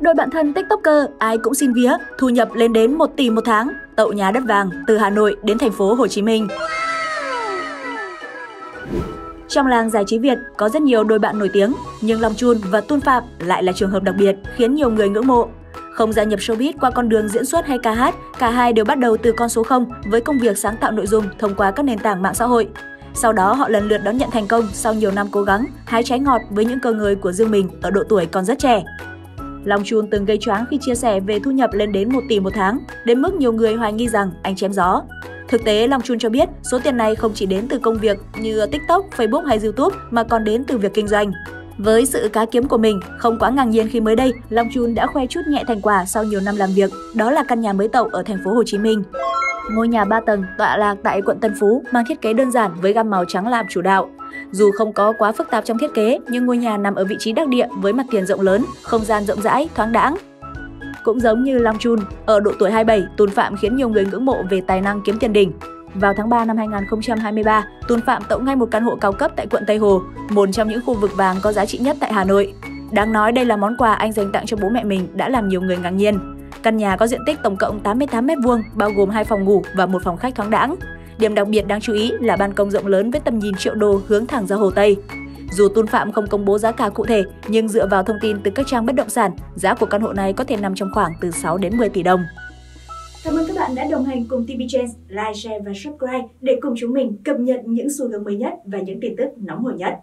Đôi bạn thân TikToker ai cũng xin vía, thu nhập lên đến 1 tỷ một tháng, tậu nhà đất vàng từ Hà Nội đến thành phố Hồ Chí Minh. Trong làng giải trí Việt có rất nhiều đôi bạn nổi tiếng, nhưng Long Chun và tuân Phạm lại là trường hợp đặc biệt khiến nhiều người ngưỡng mộ. Không gia nhập showbiz qua con đường diễn xuất hay ca hát, cả hai đều bắt đầu từ con số 0 với công việc sáng tạo nội dung thông qua các nền tảng mạng xã hội. Sau đó họ lần lượt đón nhận thành công sau nhiều năm cố gắng, hái trái ngọt với những cơ ngơi của riêng mình ở độ tuổi còn rất trẻ. Long Chun từng gây choáng khi chia sẻ về thu nhập lên đến 1 tỷ một tháng, đến mức nhiều người hoài nghi rằng anh chém gió. Thực tế, Long Chun cho biết số tiền này không chỉ đến từ công việc như TikTok, Facebook hay YouTube mà còn đến từ việc kinh doanh. Với sự cá kiếm của mình, không quá ngạc nhiên khi mới đây, Long Chun đã khoe chút nhẹ thành quả sau nhiều năm làm việc, đó là căn nhà mới tậu ở thành phố Hồ Chí Minh. Ngôi nhà 3 tầng tọa lạc tại quận Tân Phú mang thiết kế đơn giản với gam màu trắng làm chủ đạo. Dù không có quá phức tạp trong thiết kế, nhưng ngôi nhà nằm ở vị trí đắc địa với mặt tiền rộng lớn, không gian rộng rãi, thoáng đãng. Cũng giống như Long Chun, ở độ tuổi 27, Tôn Phạm khiến nhiều người ngưỡng mộ về tài năng kiếm tiền đỉnh. Vào tháng 3 năm 2023, Tôn Phạm tậu ngay một căn hộ cao cấp tại quận Tây Hồ, một trong những khu vực vàng có giá trị nhất tại Hà Nội. Đáng nói đây là món quà anh dành tặng cho bố mẹ mình đã làm nhiều người ngạc nhiên. Căn nhà có diện tích tổng cộng 88 m2, bao gồm hai phòng ngủ và một phòng khách thoáng đãng. Điểm đặc biệt đáng chú ý là ban công rộng lớn với tầm nhìn triệu đô hướng thẳng ra hồ Tây. Dù Tôn Phạm không công bố giá cả cụ thể, nhưng dựa vào thông tin từ các trang bất động sản, giá của căn hộ này có thể nằm trong khoảng từ 6 đến 10 tỷ đồng. Cảm ơn các bạn đã đồng hành cùng TV Trends, like, share và subscribe để cùng chúng mình cập nhật những xu hướng mới nhất và những tin tức nóng hổi nhất.